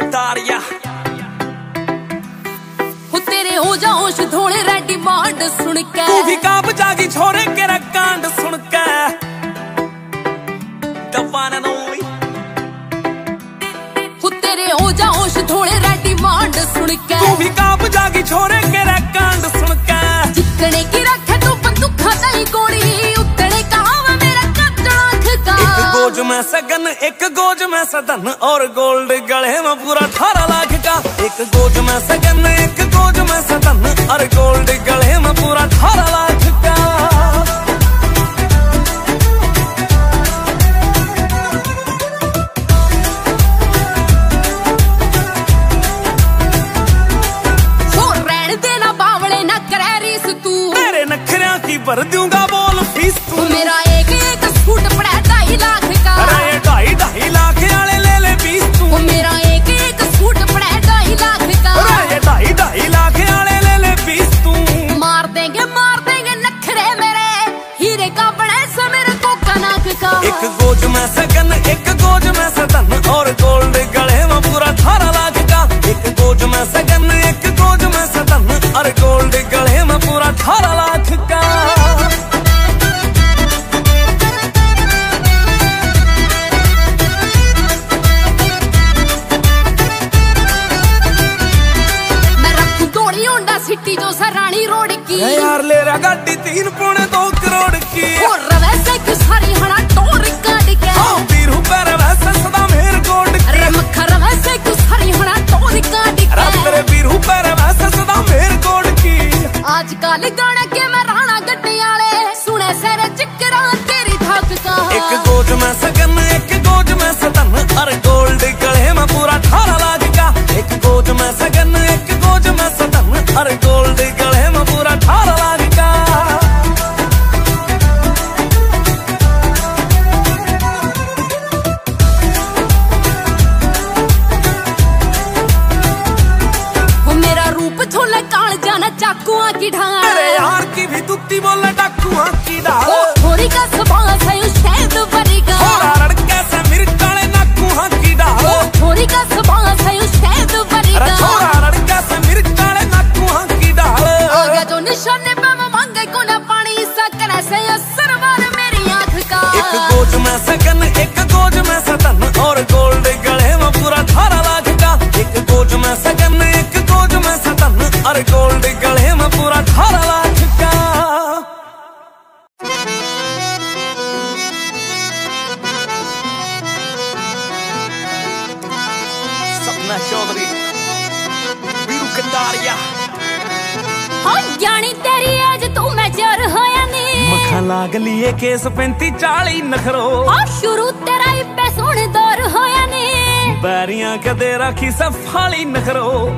ਤਾਰਿਆ ਹੋ ਤੇਰੇ ਹੋ ਜਾ ਹੋਸ਼ ਥੋੜੇ ਰਾ ਡਿਮਾਂਡ ਸੁਣ ਕੇ ਤੂੰ ਵੀ ਕਾਬ ਜਾਗੀ ਛੋਰੇ ਕੇਰਾ ਕਾਂਡ ਸੁਣ ਕੇ ਦਵਾਨਾ ਨੋਈ ਹੋ ਤੇਰੇ ਹੋ ਜਾ ਹੋਸ਼ ਥੋੜੇ ਰਾ ਡਿਮਾਂਡ ਸੁਣ ਕੇ ਤੂੰ ਵੀ मैं सगन एक गोज में सदन और गोल्ड गले में पूरा अठारह लाख का एक गोज में सगन एक गोज में सदन और गोल्ड गले में पूरा अठारह लाख का भर दूँगा। que vou da tua ਕੇਸ 35 40 ਨਖਰੋ। ਆ ਸ਼ੁਰੂ ਤੇਰਾ ਹੀ ਪੈ ਸੋਹਣ ਦੌਰ ਹੋਇਆ ਨੇ। ਬੈਰੀਆਂ ਕਦੇ ਰਾਖੀ ਸਫਾਲੀ ਨਖਰੋ।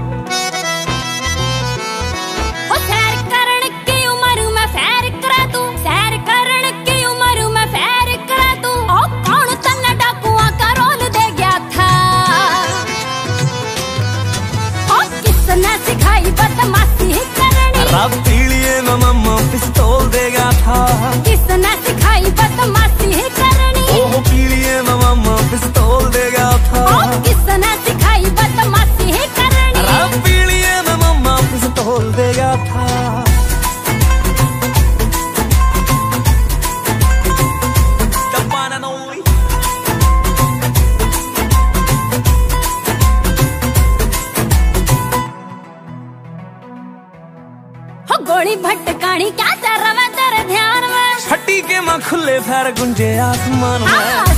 गूंजे आसमान में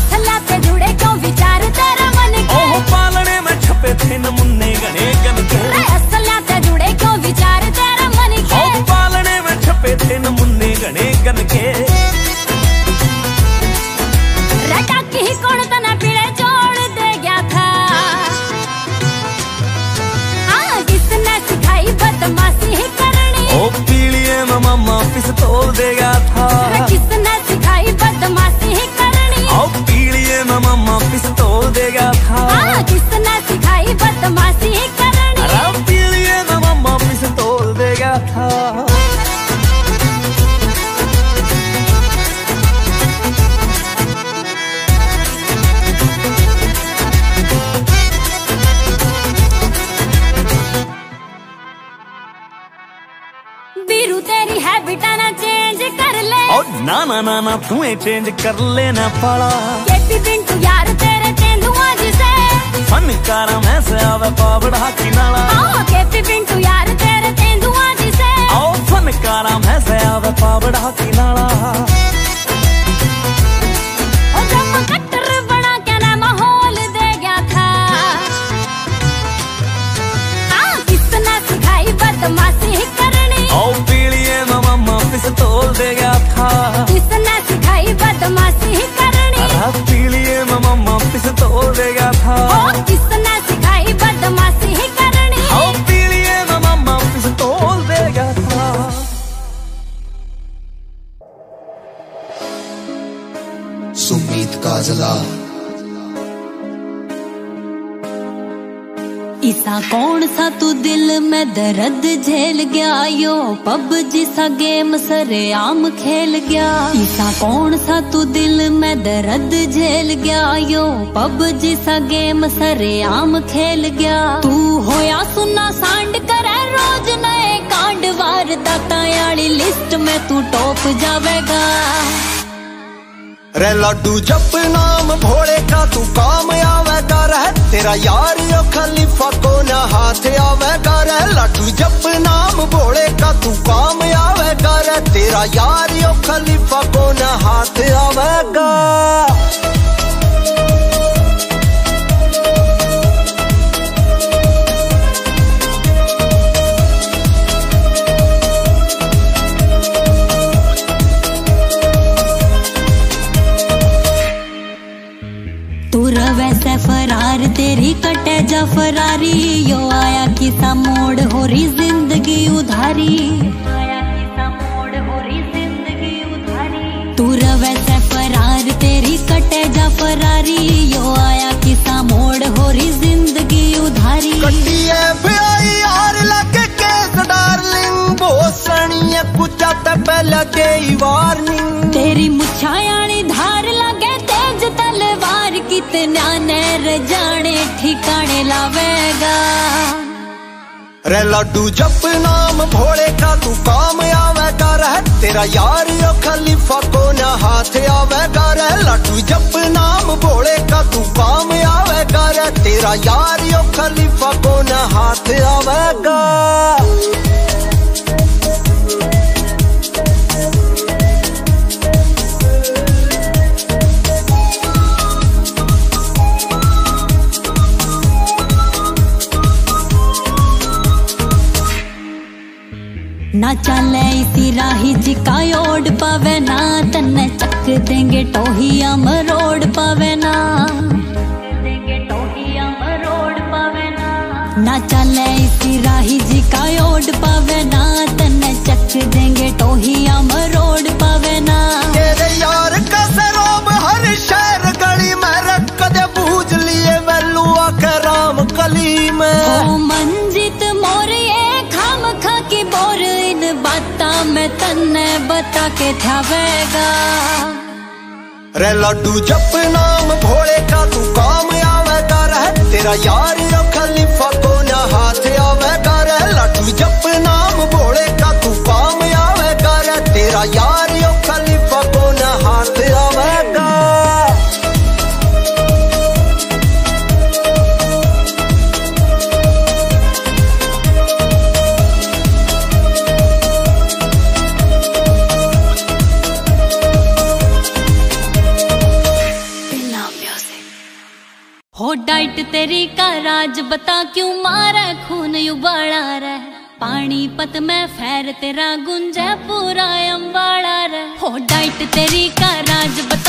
बनाना तू चेंज कर लेना पड़ा यार तेरे जिसे। आवे पावड़ा की नाला यार तेरे जिसे। आवे पावड़ा की नाला ओ तोल देगा था। किसने सिखाई बदमाशी करनी? पीलिए मम्मा पिस तोल देगा था। किसने सिखाई बदमाशी करनी? पीलिए मम्मा पिस तोल देगा था। सुमीत काजला। ईसा कौन सा तू दिल में दर्द झेल गया यो पब जिसा गेम सरे आम खेल गया ईसा कौन सा तू दिल में दर्द झेल गया यो पब जिसा गेम सरे आम खेल गया तू होया सुना सांड करे रोज नए कांड वार दाता याली लिस्ट में तू टॉप जावेगा रे लड्डू जप नाम भोले का तू काम आवेगा रह तेरा यार यो खलीफा को न हाथ आवेगा रे लड्डू जप नाम भोले का तू काम आवेगा रे तेरा यार यो खलीफा को न हाथ आवेगा तू जा फरारी यो आया किसा मोड़ हो रही ज़िंदगी उधारी। तू वैसे फरार तेरी कटे जा फरारी। यो आया किसा मोड़ हो रही ज़िंदगी उधारी। डार्लिंग कुछ पहले दे वार्निंग। तेरी मुछायानी कितना नैर जाने ठिकाने लावेगा रे लड्डू जप नाम भोले का तू काम आवेगा रह तेरा यार यो खलीफा को न हाथ आवेगा रे लड्डू जप नाम भोले का तू काम आवेगा रे तेरा यार यो खलीफा को न हाथ आवेगा ना चले इसी राही जिका ओड पवे ना, तन्ने चक देंगे टोही अमरोड पवे ना। ना चले इसी राही जिका ओड पवे ना, तन्ने चक देंगे टोही मरोड़ के थावेगा। रे लड्डू जप नाम भोले का, तू काम आवेगा रह। तेरा यार रख खलीफा को न हाथ आवेगा रे लड्डू जप नाम भोले का, तू काम आवेगा रह। तेरा यार तेरी का राज बता क्यों मारा खून उबाला रे पानी पत में फैर तेरा गुंजे पूरा अम्बाड़ा रे हो डाइट तेरी का राज बता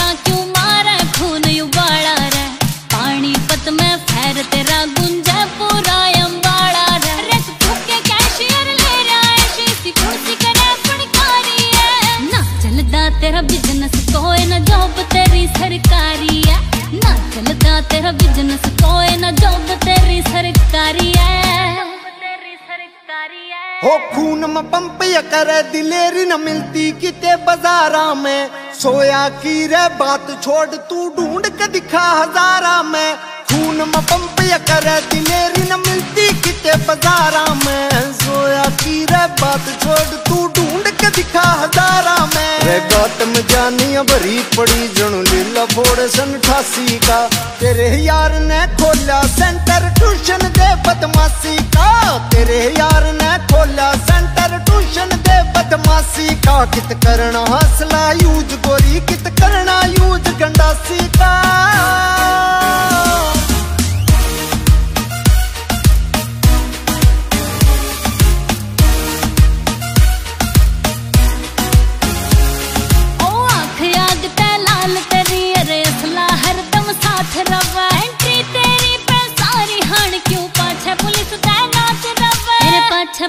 है खून में पंप या करे दिलेरी न मिलती किते बाजारा में। सोया की रे बात छोड़ तू ढूंढ के दिखा हजारा में। खून में पंप या करे दिलेरी न मिलती किते बाजारा में। सोया की रे बात छोड़ तू ढूंढ के दिखा हजारा में रे गौतम जानिया भरी पड़ी जणु लीला फोड़ सन ठासी का तेरे यार ने खोला सेंटर ट्यूशन दे बदमाशी का तेरे यार ने खोला सेंटर ट्यूशन दे बदमाशी का कित करना हौसला यूज़ गोरी कित करना यूज़ गंडासी का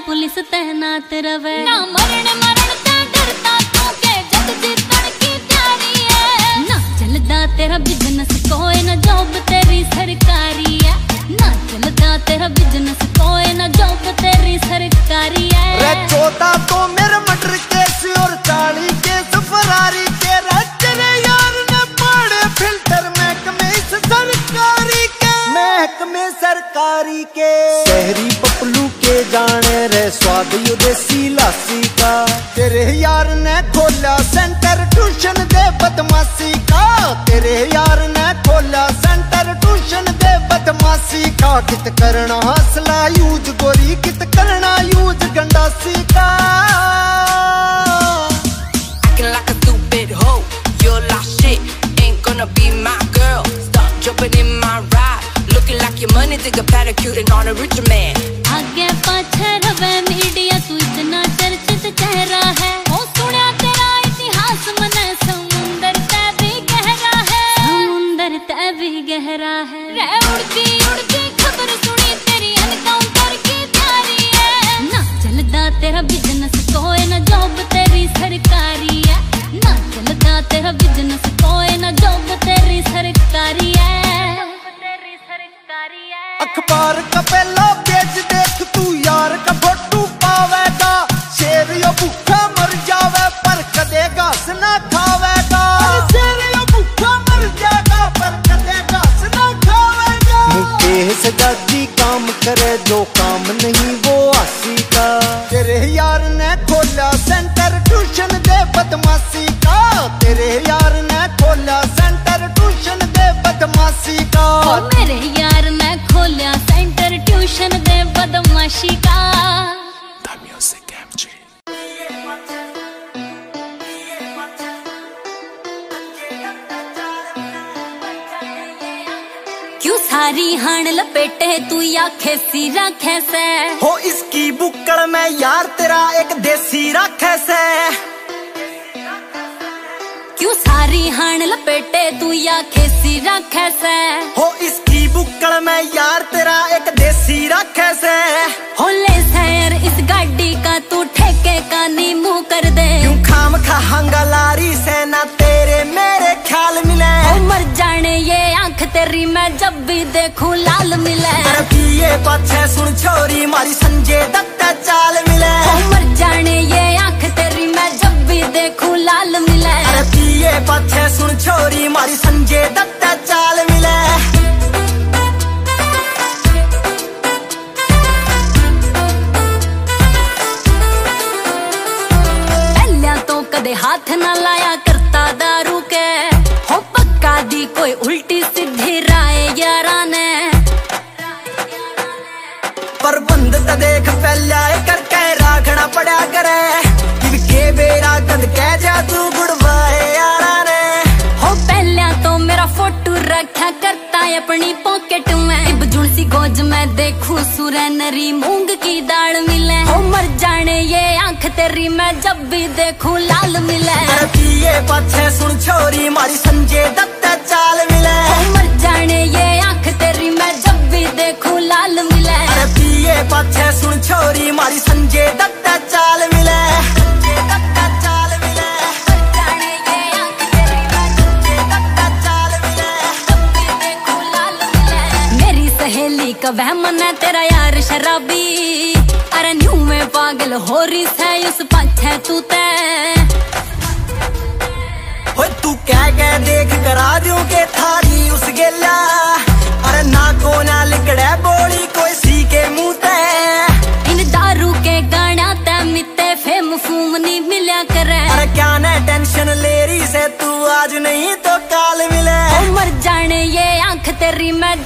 पाछे पुलिस तैनात रवे ना मरण मरण ते डरता तू के जग जीतन की तैयारी है ना चलदा तेरा बिज़नेस कोई ना जॉब तेरी सरकारी है ना चलदा तेरा बिज़नेस कोई ना जॉब तेरी सरकारी रे है चौदह ਸਵਾਦ ਯੂ ਦੇਸੀ ਲਾਸੀ ਦਾ ਤੇਰੇ ਯਾਰ ਨੇ ਖੋਲਾ ਸੈਂਟਰ ਟਿਊਸ਼ਨ ਦੇ ਬਦਮਾਸੀ ਦਾ ਤੇਰੇ ਯਾਰ ਨੇ ਖੋਲਾ ਸੈਂਟਰ ਟਿਊਸ਼ਨ ਦੇ ਬਦਮਾਸੀ ਦਾ ਕਿਤ ਕਰਨਾ ਹਸਲਾ ਯੂਜ ਗੋਰੀ ਕਿਤ ਕਰਨਾ ਯੂਜ ਗੰਡਾਸੀ ਦਾ Jumping in my ride, looking like your money, dig a pedicure and on a richer man. I get my गहरा है रे उड़ती उड़ती खबर सुनी तेरी एनकाउंटर की तैयारी है ना चलदा तेरा बिज़नेस कोई ना जॉब तेरी सरकारी है ना चलदा तेरा बिज़नेस कोई ना जॉब तेरी सरकारी है तेरी सरकारी है अखबार का पहला पेज देख तू यार का फोटू हाण लपेटे तू या खेसी रखे से हो इसकी बुक्कड़ में यार तेरा एक देसी रखे से क्यों सारी हाण लपेटे तू या खेसी रखे से हो इसकी बुक्कड़ में यार तेरा एक देसी रखे से हो ले सैर इस गाड़ी का तू ठेके का नीमू कर दे। यूँ खाम खा हंगलारी से ना जब भी देखूँ लाल मिले। ये पिए पाछे सुन छोरी मारी संजय दत्त चाल मिले। मर जाने ये आँख तेरी मैं जब भी देखूँ लाल मिले। ये पिए पाछे सुन छोरी मारी संजय दत्त चाल अपनी पॉकेट में। इब जुड़सी गोज में देखूँ सुरेनरी मूंग की दाल मिले। हो मर जाने ये आँख तेरी मैं जब भी देखूँ, लाल मिले। पिए पाछे सहेली मन है तेरा यार शराबी। अरे न्यू में पागल हो रही है, उस पाछे तू ते। हो तू कह के देख करा दू के थारी उस गेला। अरे ना को ना लिकड़े बोली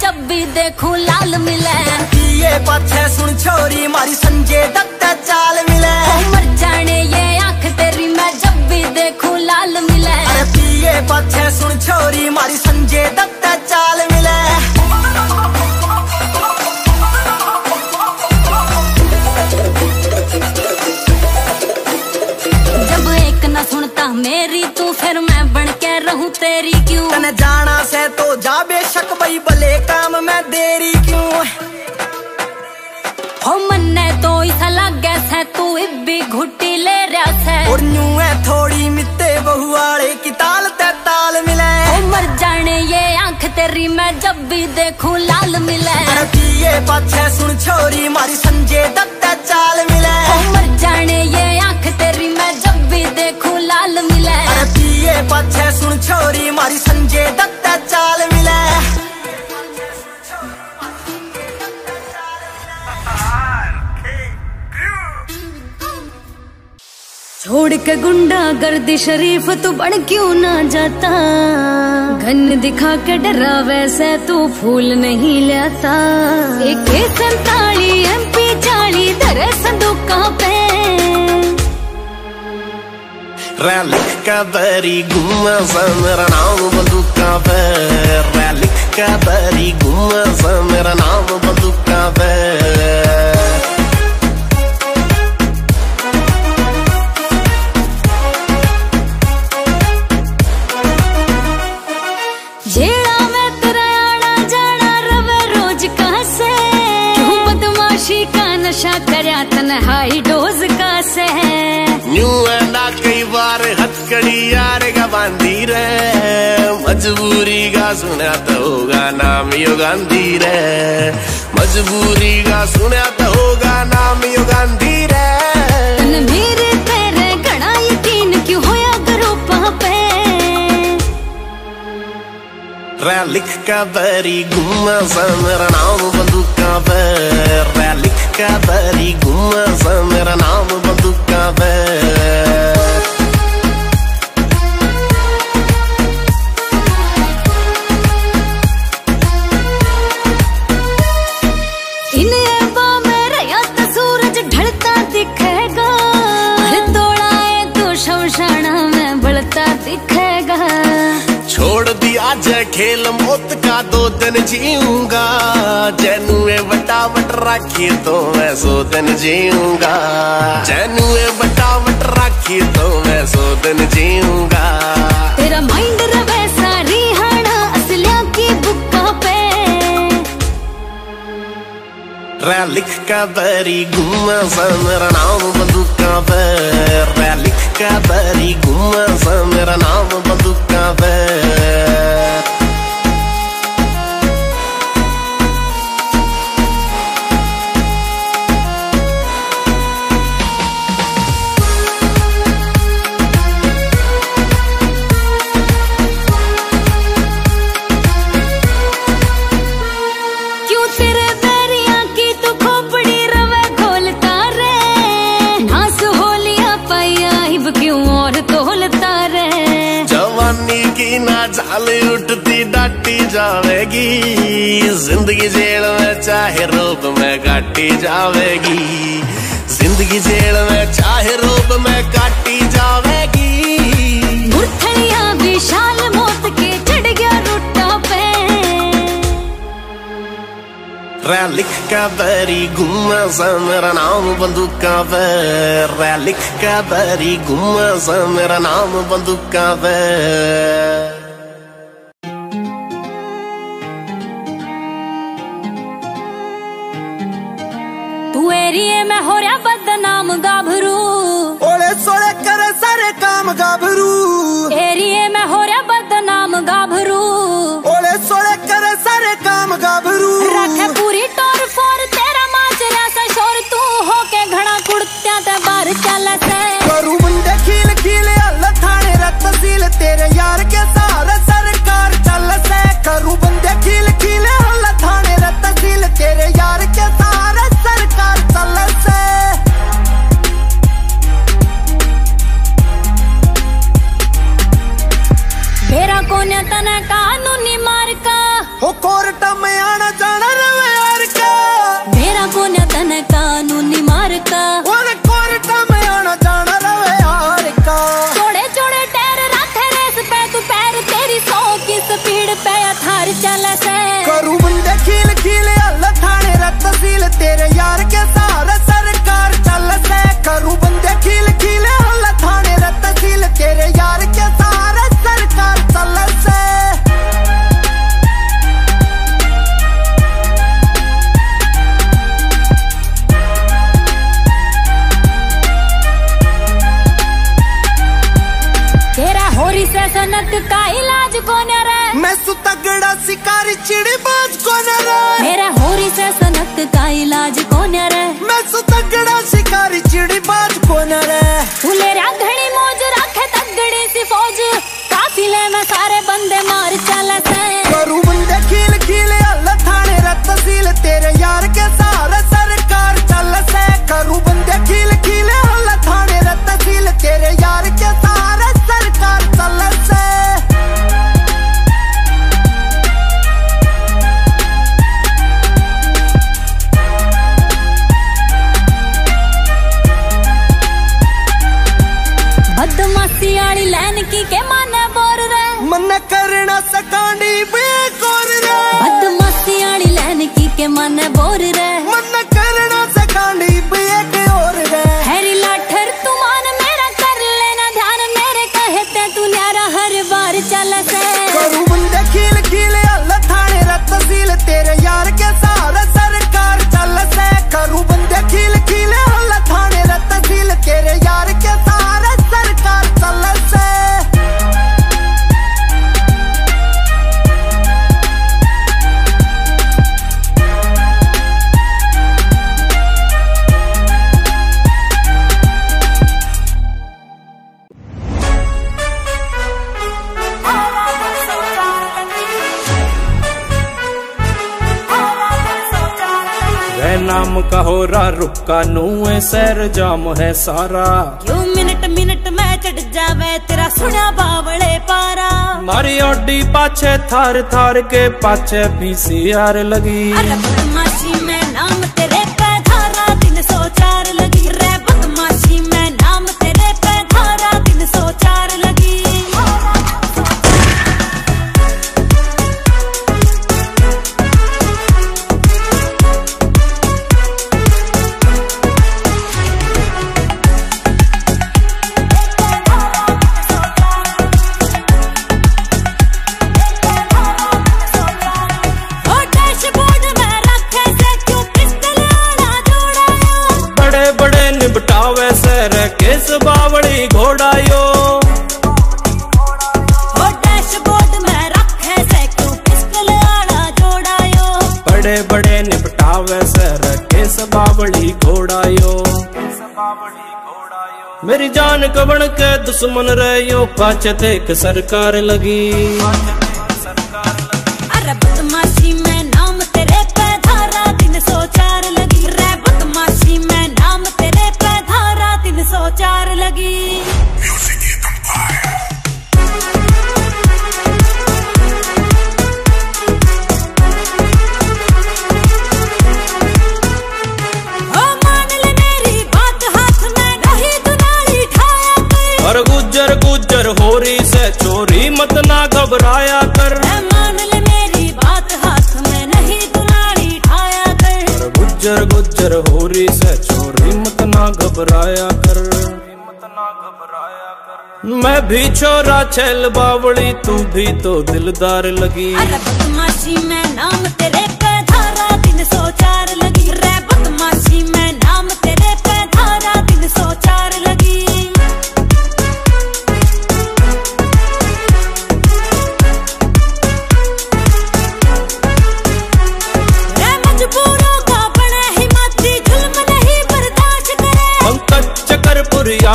जब भी देखूँ लाल मिले। ये पाछे सुन छोरी मारी संजय दत्त चाल मिले। मर जाने ये आँख तेरी मैं जब भी देखूँ लाल मिले। ये पाछे सुन छोरी मारी संजय सुनता मेरी तू फिर मैं बन के रहूँ तेरी क्यों? तने जाना से तो जा बेशक भाई भले काम में देरी क्यों हो? मन्ने तो इसा लगे से तू इब्बी घुट्टी ले रहा से। और न्यू है थोड़ी मित्ते बहुआड़े की ताल ते ताल मिले। हो मर जाने ये आँख तेरी मैं जब भी देखूँ लाल मिले। अरे पिए पाछे सुन छोरी मारी संजय दत्त चाल मिले। हो मर जाने ये आँख तेरी मैं जब पाछे सुन छोरी, मारी संजय दत्त चाल मिले। छोड़ के गुंडा गर्दी शरीफ, तू बन क्यों ना जाता? घन दिखा के डरा वैसे, तू फूल नहीं लाता। एक संताली, एमपी चाली धरे संदूका पे रैलिक का बरी गुम्मा सा मेरा नाम Relic पे रैलिक का बरी गुम्मा सा गांधी रे। मजबूरी का सुना तो होगा नाम यो गांधी रे। मेरे तेरे घना यकीन क्यों होया करो पापे? रैलिक का बरी गुम्मा सा मेरा नाम बंदूका पे रैलिक का बरी गुम्मा सा मेरा नाम बंदूका पे जय खेल मौत का दो दिन जीऊँगा। जैनुए बटावट राखी तो मैं सो दिन जीऊँगा। जैनुए बटावट राखी तो मैं सो दिन जीऊँगा। तेरा माइंड रवे सारी हाना असलिया की बुक्का पे। रैलिक का बरी गुम्मा सा मेरा नाम बंदूका पे। रैलिक का बरी गुम्मा सा मेरा नाम बंदूका पे चाल उठती डाटी जावेगी। ज़िंदगी जेल में चाहे रूप में काटी जावेगी। ज़िंदगी जेल में चाहे रूप में काटी जावेगी। विशाल मौत के चढ़ गया रुट्टा पे रैलिक का बरी गुम्मा सा मेरा नाम बंदूका पे रैलिक का बरी गुम्मा सा मेरा नाम बंदूका पे बदनाम गाभरू। ओले सोले करे सारे काम गाभरू। punya ਟਾਂਡੀ ਬੇਕੋਰ ਰੇ ਬਦਮਾਸੀ ਵਾਲੀ ਲੈਣ ਕੀ ਕੇ ਮਨ ਬੋਰ ਕਾਨੂੰ ਐ ਸਹਿਰ ਜਾਮ ਹੈ ਸਾਰਾ। ਕਿਉਂ ਮਿੰਟ ਮਿੰਟ ਮੈਂ ਚੜ ਜਾਵੇ ਤੇਰਾ ਸੁਣਿਆ ਬਾਵਲੇ ਪਾਰਾ। ਮਾਰੀ ਓਡੀ ਪਾਛੇ ਥਰ ਥਰ ਕੇ ਪਾਛੇ ਪੀਸੀਆਰ ਲਗੀ। दुश्मन रहियो पाचत एक सरकार लगी। घबराया कर। मैं भी छोरा चल बावड़ी, तू भी तो दिलदार लगी। अरे बदमाशी, मैं नाम तेरे पे धारा, दिन सोचा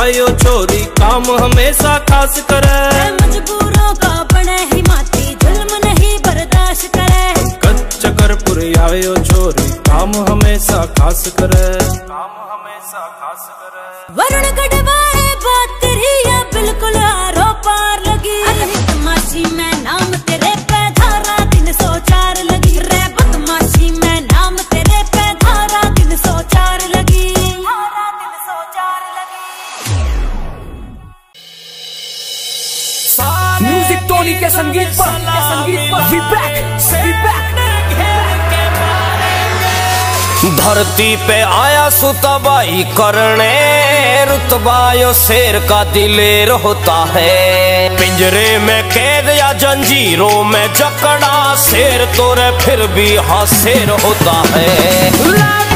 आयो छोरी काम हमेशा खास करे। मजबूरों का बने हिमाती जुल्म नहीं बर्दाश्त करे। कच्चकरपुर आयो छोरी काम हमेशा खास करे। काम हमेशा खास करे वरुण धरती पे आया सुतबाई करने रुतबा यो शेर का दिलेर होता है। पिंजरे में कैद या जंजीरों में जकड़ा, शेर तोरे फिर भी हाँ शेर होता है।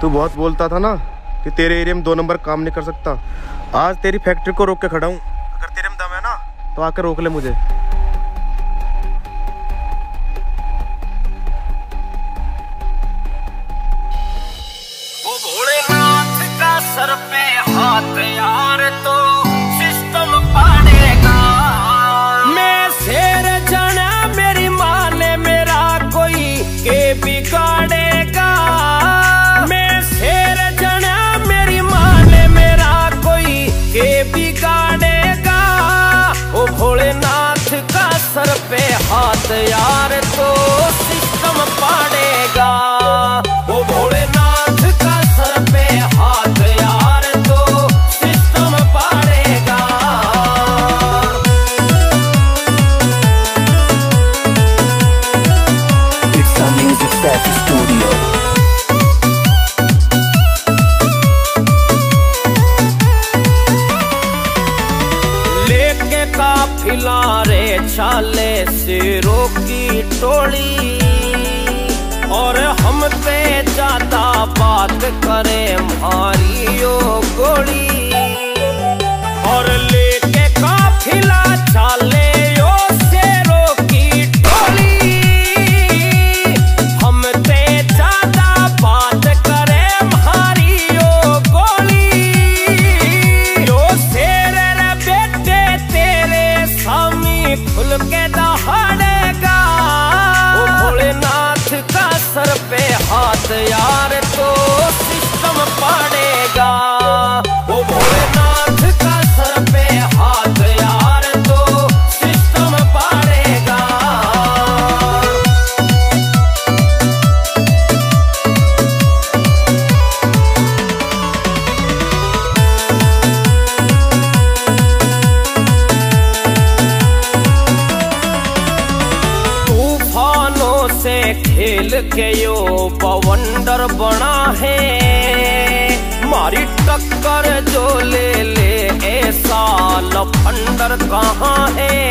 तू बहुत बोलता था ना कि तेरे एरिया में दो नंबर काम नहीं कर सकता। आज तेरी फैक्ट्री को रोक के खड़ा हूँ। अगर तेरे में दम है ना तो आकर रोक ले मुझे। छाले सिरों की टोली। और हम पे ज़्यादा बात करे मारियो गोली। और लेके काफिला छाले अंदर कहाँ है?